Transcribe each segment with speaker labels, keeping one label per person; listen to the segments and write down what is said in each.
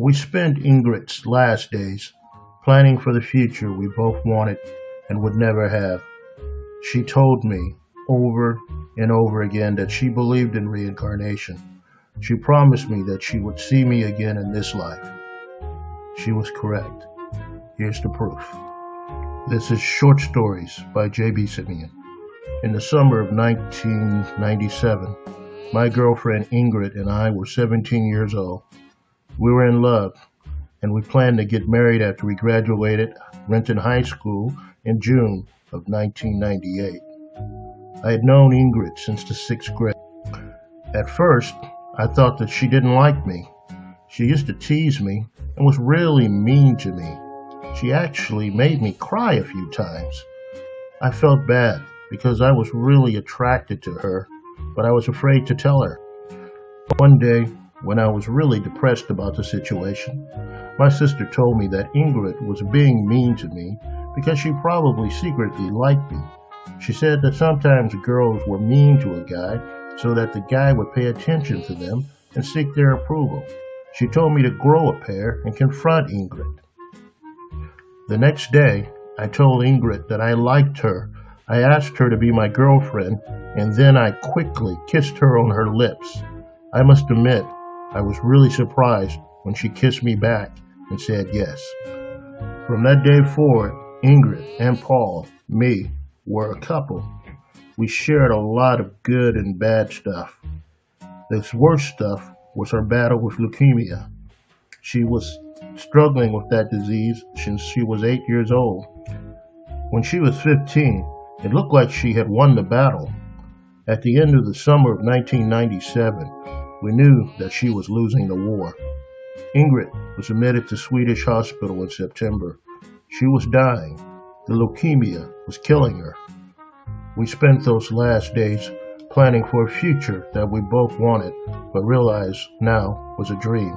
Speaker 1: We spent Ingrid's last days planning for the future we both wanted and would never have. She told me over and over again that she believed in reincarnation. She promised me that she would see me again in this life. She was correct. Here's the proof. This is Short Stories by J.B. Simien. In the summer of 1997, my girlfriend Ingrid and I were 17 years old. We were in love, and we planned to get married after we graduated Renton High School in June of 1998. I had known Ingrid since the sixth grade. At first, I thought that she didn't like me. She used to tease me and was really mean to me. She actually made me cry a few times. I felt bad because I was really attracted to her, but I was afraid to tell her. One day, when I was really depressed about the situation, my sister told me that Ingrid was being mean to me because she probably secretly liked me. She said that sometimes girls were mean to a guy so that the guy would pay attention to them and seek their approval. She told me to grow a pair and confront Ingrid. The next day, I told Ingrid that I liked her. I asked her to be my girlfriend, and then I quickly kissed her on her lips. I must admit, I was really surprised when she kissed me back and said yes. From that day forward, Ingrid and Paul, me, were a couple. We shared a lot of good and bad stuff. The worst stuff was her battle with leukemia. She was struggling with that disease since she was eight years old. When she was 15, it looked like she had won the battle. At the end of the summer of 1997, we knew that she was losing the war. Ingrid was admitted to Swedish hospital in September. She was dying. The leukemia was killing her. We spent those last days planning for a future that we both wanted, but realized now was a dream.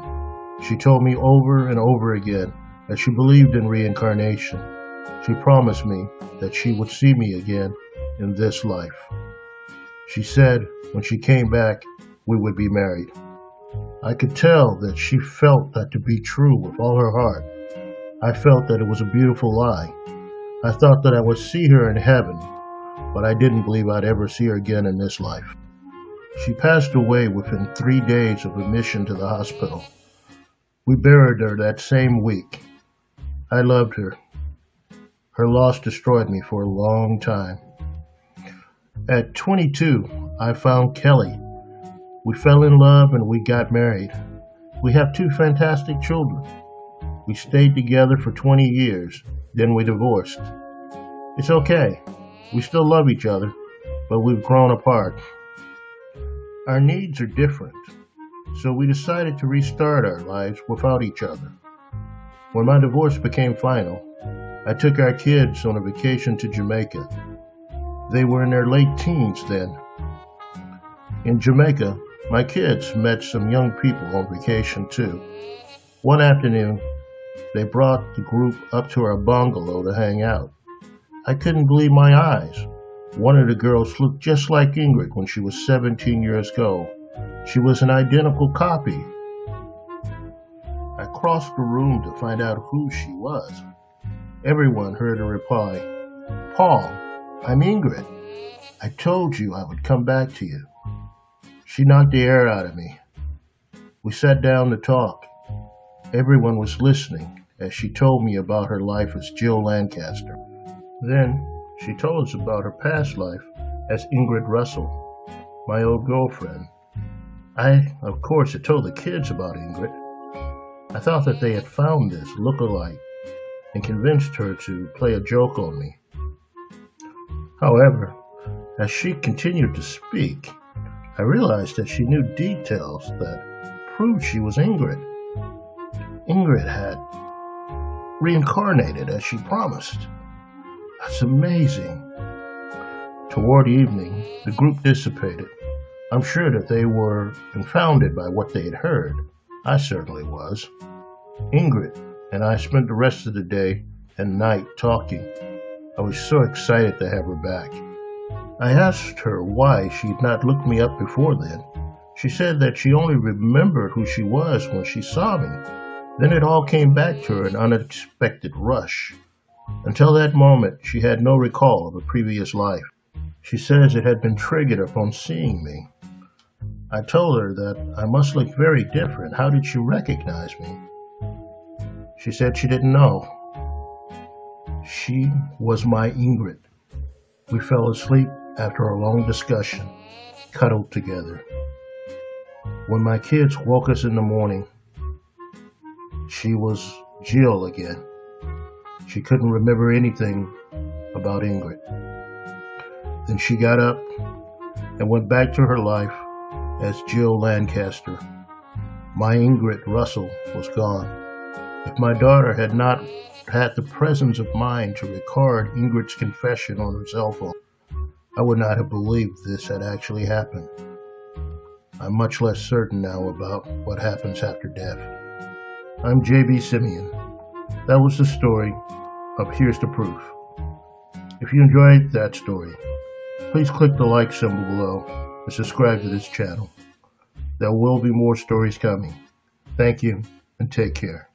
Speaker 1: She told me over and over again that she believed in reincarnation. She promised me that she would see me again in this life. She said when she came back, we would be married. I could tell that she felt that to be true with all her heart. I felt that it was a beautiful lie. I thought that I would see her in heaven, but I didn't believe I'd ever see her again in this life. She passed away within three days of admission to the hospital. We buried her that same week. I loved her. Her loss destroyed me for a long time. At 22, I found Kelly. We fell in love and we got married. We have two fantastic children. We stayed together for 20 years, then we divorced. It's okay. We still love each other, but we've grown apart. Our needs are different so we decided to restart our lives without each other. When my divorce became final, I took our kids on a vacation to Jamaica. They were in their late teens then. In Jamaica, my kids met some young people on vacation too. One afternoon, they brought the group up to our bungalow to hang out. I couldn't believe my eyes. One of the girls looked just like Ingrid when she was 17 years old. She was an identical copy. I crossed the room to find out who she was. Everyone heard her reply, Paul, I'm Ingrid. I told you I would come back to you. She knocked the air out of me. We sat down to talk. Everyone was listening as she told me about her life as Jill Lancaster. Then she told us about her past life as Ingrid Russell, my old girlfriend. I, of course, had told the kids about Ingrid. I thought that they had found this look-alike and convinced her to play a joke on me. However, as she continued to speak, I realized that she knew details that proved she was Ingrid. Ingrid had reincarnated as she promised. That's amazing. Toward evening, the group dissipated. I'm sure that they were confounded by what they had heard. I certainly was. Ingrid and I spent the rest of the day and night talking. I was so excited to have her back. I asked her why she'd not looked me up before then. She said that she only remembered who she was when she saw me. Then it all came back to her in unexpected rush. Until that moment, she had no recall of a previous life. She says it had been triggered upon seeing me. I told her that I must look very different. How did she recognize me? She said she didn't know. She was my Ingrid. We fell asleep after a long discussion, cuddled together. When my kids woke us in the morning, she was Jill again. She couldn't remember anything about Ingrid. Then she got up and went back to her life as Jill Lancaster. My Ingrid Russell was gone. If my daughter had not had the presence of mind to record Ingrid's confession on her cell phone, I would not have believed this had actually happened. I'm much less certain now about what happens after death. I'm J.B. Simien. That was the story of Here's the Proof. If you enjoyed that story, please click the like symbol below and subscribe to this channel. There will be more stories coming. Thank you and take care.